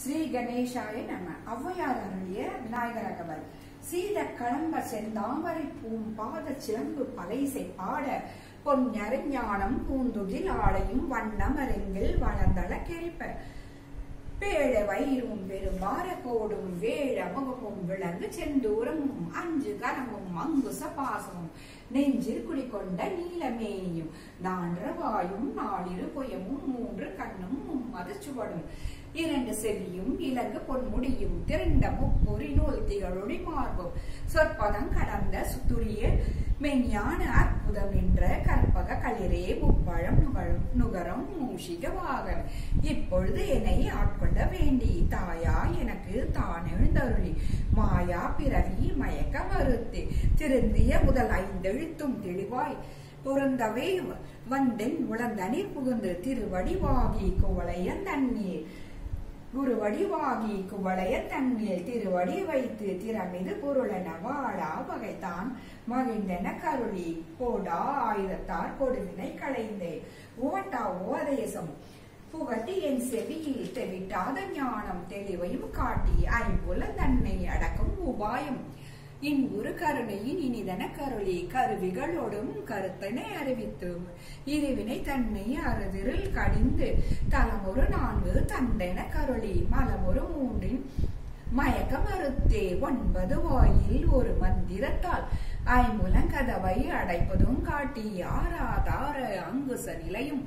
ஸ்ரீ கணேசாய நம்ம ஔவையார் அருளிய விநாயகர் சீத களம்ப செந்தாமரை பூம் பாத சிலம்பு பலைசை பாட பொன்னறிஞானம் பூந்துகில் ஆடையும் வண்ணமரெங்கில் வளர்ந்தள கெரிப்ப பேழ வயிறும் பெரும்பார கோடும் வேழ விளங்கு செந்தூரமும் அஞ்சு கரமும் அங்குச பாசமும் நெஞ்சில் குடிக்கொண்ட நீலமேனியும் நான்றவாயும் வாயும் நாலிரு புயமும் மூன்று கண்ணும் மும்மது சுவடும். இரண்டு செவியும் இலங்கு பொன்முடியும் திரண்ட முப்பொறி நூல் திகழொடி மார்பும். சொற்பதம் கடந்த சுத்துரிய மெஞ்ஞான அற்புதம் என்ற கற்பக களிரே முப்பழம் நுகரும் நுகரம் மூஷிக வாகன் இப்பொழுது என்னை ஆட்கொள்ள வேண்டி தாயா எனக்கு தான் எழுந்தருளி மாயா பிறவி மயக்க மறுத்து திருந்திய முதல் ஐந்தெழுத்தும் தெளிவாய். புறந்தவே வந்தென் உளந்தனில் புகுந்து திருவடிவாகி குவளையன் தண்ணீர். குருவடிவாகி குவளைய தன்மேல் திருவடி வைத்து திறமிது பொருளென வாடா வகைத்தான் மகிழ்ந்தென கருளி போடா ஆயுதத்தார் கொடுவினை களைந்தே ஓட்டா ஓதேசம் புகட்டி என் செவியில் தெவிட்டாத ஞானம் தெளிவையும் காட்டி ஐம்புல தன்னை அடக்கும் உபாயம். இன்புறு கருணையின் இனிதன கருளி கருவிகளோடும் கருத்தனை அறிவித்தும். இருவினை தன்னை அறுதிரில் கடிந்து தலமொரு நான்கு தந்தென கருளி மலமொரு மூன்றின் மயக்க மறுத்தே ஒன்பது வாயில் ஒரு மந்திரத்தால் ஐமுலங்கதவை அடைப்பதும் காட்டி ஆறாதார அங்குச நிலையும்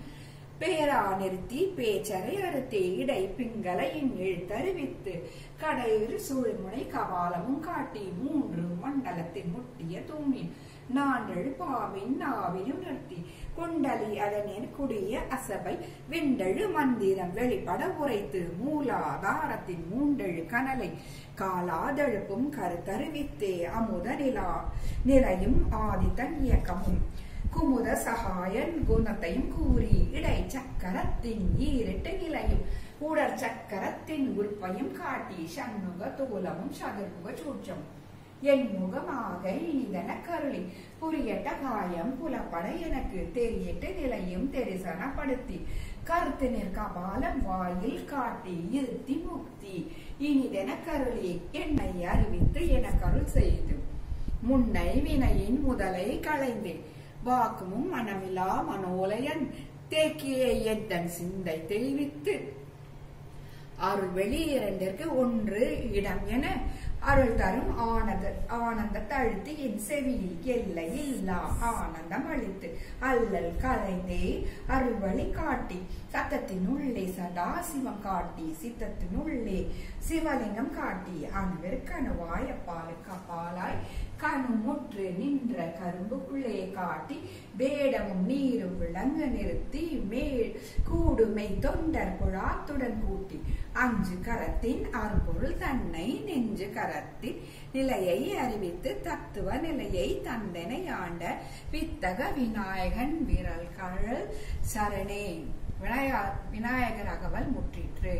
பேரா நிறுத்தி பேச்சரை அறுத்தே இடை பிங்களையின் எழுத்தறிவித்து கடையிறு சூழ்முனை கபாலமும் காட்டி மூன்று மண்டலத்தின் முட்டிய தூமின் நான்கு பாவின் நாவிலும் நிறுத்தி குண்டலி அதனின் குடிய அசபை விண்டழு மந்திரம் வெளிப்பட உரைத்து மூலாதாரத்தின் மூண்டெழு கனலை காலாதழுப்பும் கருத்தறிவித்தே அமுத நிலா நிலையும் ஆதித்தன் இயக்கமும். குமுத சகாயன் குணத்தையும் கூறி இடை சக்கரத்தின் ஈரிட்ட நிலையும். உடற் சக்கரத்தின் உற்பையும் காட்டி சண்முக தோலமும் சதுர்முக சூட்சம். என் முகமாக இனிதன கருளி. புரியட்ட காயம் புலப்பட எனக்கு தெரியட்டு நிலையும் தெரிசனப்படுத்தி. கருத்து நிற்கபாலம் வாயில் காட்டி இருத்தி முக்தி. இனிதென கருளி என்னை அறிவித்து என கருள் செய்து. முன்னை வினையின் முதலை களைந்தேன் வாக்குமும் மனமிலா மனோலயன் தேக்கிய எத்தன் சிந்தை தெளிவித்து. அருள் வெளி இரண்டிற்கு ஒன்று இடம் என அருள் தரும் ஆனந்த ஆனந்த தழுத்து என் செவியில் எல்லை இல்லா ஆனந்தம் அளித்து. அல்லல் கலைந்தே அருள் வழி காட்டி சத்தத்தின் உள்ளே சதா சிவம் காட்டி சித்தத்தின் உள்ளே சிவலிங்கம் காட்டி அன்பிற்கணுவாய் அப்பாலுக்கு அப்பாலாய் கணுமுற்று நின்ற கரும்புக்குள்ளே காட்டி வேடமும் நீரும் விளங்க நிறுத்தி மேல் கூடுமை தொண்டர் குழாத்துடன் கூட்டி அஞ்சு கரத்தின் அரும்பொருள் தன்னை நெஞ்சு கரத்தின் நிலையை அறிவித்து தத்துவ நிலையை தந்தனை ஆண்ட வித்தக விநாயகன் விரல் கழல் சரணே. விநாயகர் விநாயகர் அகவல் முற்றிற்று.